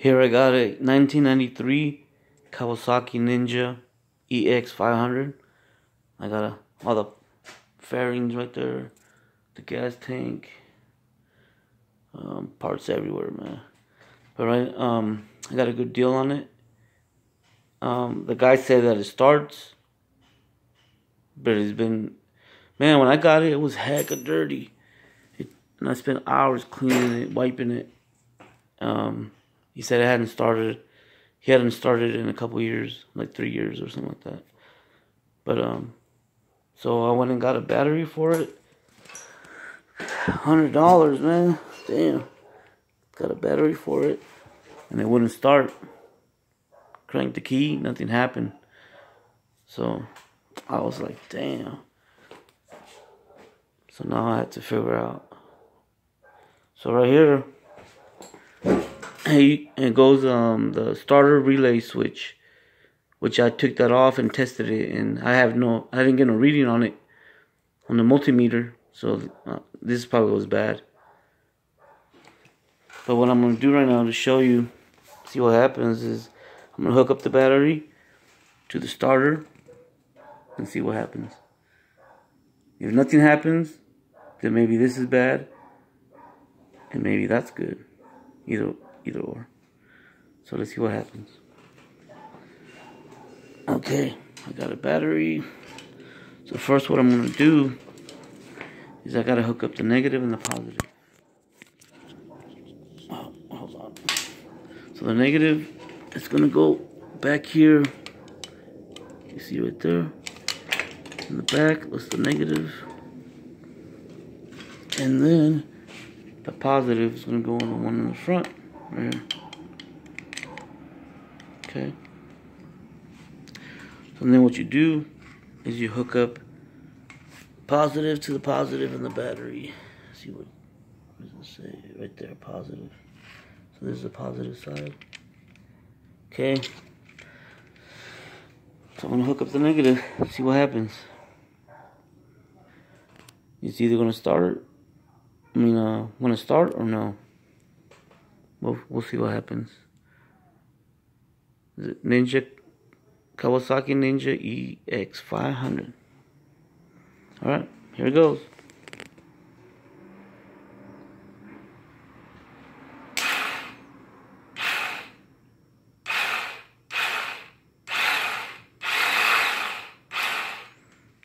Here I got a 1993 Kawasaki Ninja EX500. I got a, all the fairings right there, the gas tank, um, parts everywhere, man. But right, um, I got a good deal on it. Um, the guy said that it starts, but it's been, man. When I got it, it was hecka dirty, it, and I spent hours cleaning it, wiping it. Um, he said it hadn't started. He hadn't started in a couple years, like three years or something like that. But um, so I went and got a battery for it. Hundred dollars, man. Damn. Got a battery for it, and it wouldn't start. Cranked the key, nothing happened. So I was like, damn. So now I had to figure out. So right here, it goes um the starter relay switch, which I took that off and tested it, and I have no, I didn't get no reading on it on the multimeter. So uh, this probably was bad. But what I'm gonna do right now to show you, see what happens is I'm gonna hook up the battery to the starter and see what happens. If nothing happens, then maybe this is bad, and maybe that's good. Either either or. So let's see what happens. Okay, I got a battery. So first what I'm gonna do is I gotta hook up the negative and the positive. Oh, hold on. So the negative it's gonna go back here. You see right there. In the back, what's the negative? And then the positive is gonna go on the one in the front, Okay. So then what you do is you hook up positive to the positive in the battery. Let's see what, what does it say right there? Positive. So this is the positive side. Okay. So I'm gonna hook up the negative, see what happens. It's either gonna start, I mean, uh, gonna start or no. We'll, we'll see what happens. Ninja, Kawasaki Ninja EX500. Alright, here it goes.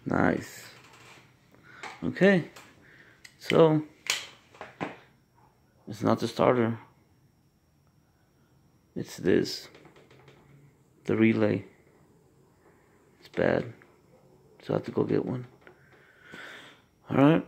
Nice. Okay. So, it's not the starter. It's this. The relay. It's bad. So I have to go get one. Alright.